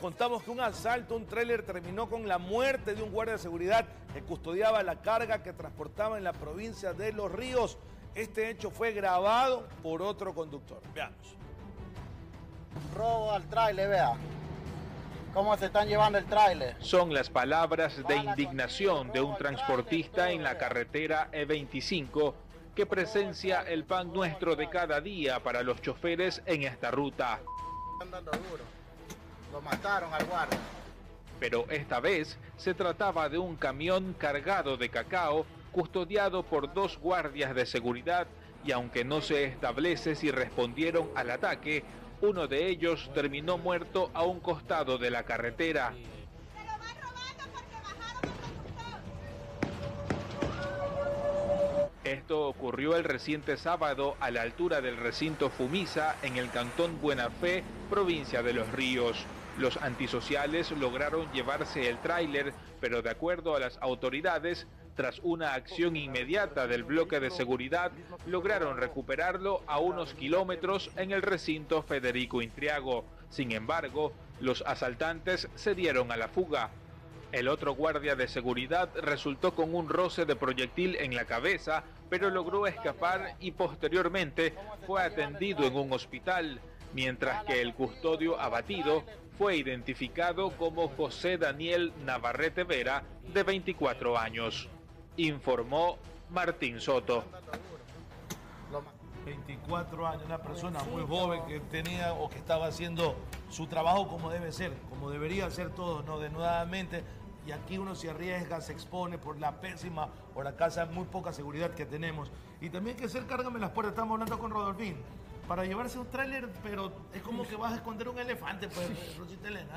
Contamos que un asalto, un tráiler terminó con la muerte de un guardia de seguridad que custodiaba la carga que transportaba en la provincia de Los Ríos. Este hecho fue grabado por otro conductor. Veamos. Robo al tráiler, vea. ¿Cómo se están llevando el tráiler? Son las palabras de indignación de un transportista en la carretera E25 que presencia el pan nuestro de cada día para los choferes en esta ruta. Están dando duro. Lo mataron al guardia. Pero esta vez se trataba de un camión cargado de cacao custodiado por dos guardias de seguridad y aunque no se establece si respondieron al ataque, uno de ellos terminó muerto a un costado de la carretera. Se lo van robando porque bajaron el conductor. Esto ocurrió el reciente sábado a la altura del recinto Fumisa en el cantón Buena Fe, provincia de Los Ríos. Los antisociales lograron llevarse el tráiler, pero de acuerdo a las autoridades, tras una acción inmediata del bloque de seguridad, lograron recuperarlo a unos kilómetros en el recinto Federico Intriago. Sin embargo, los asaltantes se dieron a la fuga. El otro guardia de seguridad resultó con un roce de proyectil en la cabeza, pero logró escapar y posteriormente fue atendido en un hospital, mientras que el custodio abatido fue identificado como José Daniel Navarrete Vera, de 24 años. Informó Martín Soto. 24 años, una persona muy joven que tenía o que estaba haciendo su trabajo como debe ser, como debería ser todo, no denudadamente. Y aquí uno se arriesga, se expone por la pésima o la casa muy poca seguridad que tenemos. Y también que ser, cárgame las puertas, estamos hablando con Rodolfín. Para llevarse un tráiler, pero es como que vas a esconder un elefante, pues.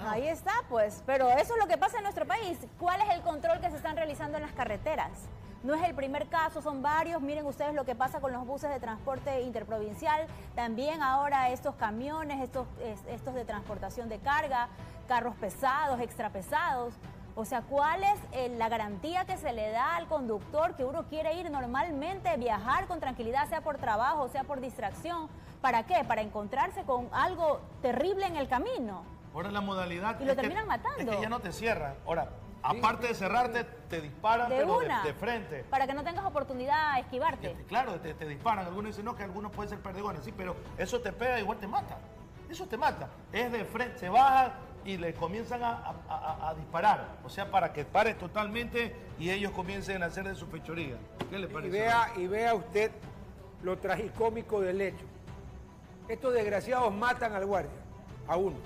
Ahí está, pues, pero eso es lo que pasa en nuestro país. ¿Cuál es el control que se están realizando en las carreteras? No es el primer caso, son varios. Miren ustedes lo que pasa con los buses de transporte interprovincial. También ahora estos camiones, estos, es- estos de transportación de carga, carros pesados, extra pesados. O sea, ¿cuál es eh, la garantía que se le da al conductor que uno quiere ir normalmente, viajar con tranquilidad, sea por trabajo, sea por distracción? ¿Para qué? Para encontrarse con algo terrible en el camino. Ahora la modalidad. Y lo es que- terminan matando. Es que ya no te cierran. Ahora, aparte de cerrarte, te disparan, De pero de- una. de frente. Para que no tengas oportunidad de esquivarte. Te- Claro, te, te disparan. Algunos dicen, no, que algunos pueden ser perdigones, sí, pero eso te pega igual te mata. Eso te mata. Es de frente, se baja y le comienzan a, a- a- a disparar. O sea, para que pares totalmente y ellos comiencen a hacer de su fechoría. ¿Qué le Y parece? vea, y vea usted lo tragicómico del hecho. Estos desgraciados matan al guardia, a uno.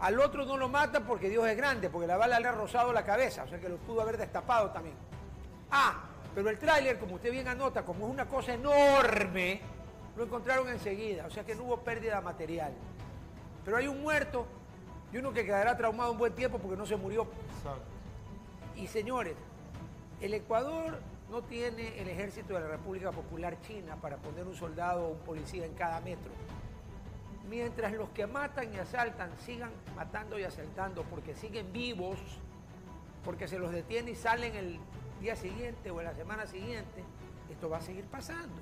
Al otro no lo matan porque Dios es grande, porque la bala le ha rozado la cabeza, o sea que lo pudo haber destapado también. Ah, pero el tráiler, como usted bien anota, como es una cosa enorme, lo encontraron enseguida, o sea que no hubo pérdida material. Pero hay un muerto y uno que quedará traumado un buen tiempo porque no se murió. Exacto. Y señores, el Ecuador no tiene el ejército de la República Popular China para poner un soldado o un policía en cada metro. Mientras los que matan y asaltan sigan matando y asaltando porque siguen vivos, porque se los detiene y salen el día siguiente o en la semana siguiente, esto va a seguir pasando.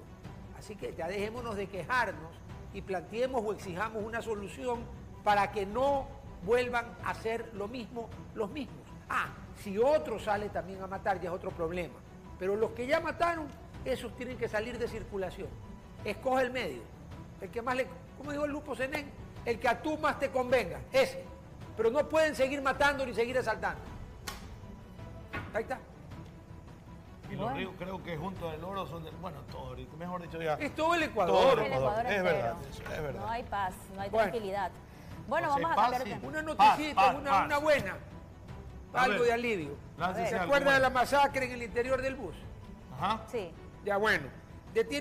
Así que ya dejémonos de quejarnos y planteemos o exijamos una solución para que no vuelvan a hacer lo mismo los mismos. Ah, si otro sale también a matar ya es otro problema. Pero los que ya mataron, esos tienen que salir de circulación. Escoge el medio. El que más le, como dijo el Lupo Zenén, el que a tú más te convenga, ese. Pero no pueden seguir matando ni seguir asaltando. Ahí está. Y los ríos creo que junto al oro son del. Bueno, todo, mejor dicho ya. Es todo el Ecuador. Todo El Ecuador Es verdad, es verdad. No hay paz, no hay Bueno. tranquilidad. Bueno, sea, vamos a tema. Una noticita, Paz, paz, una, paz. una buena. Algo de alivio. ¿Se acuerda de la masacre en el interior del bus? Ajá. Sí. Ya bueno. Detiene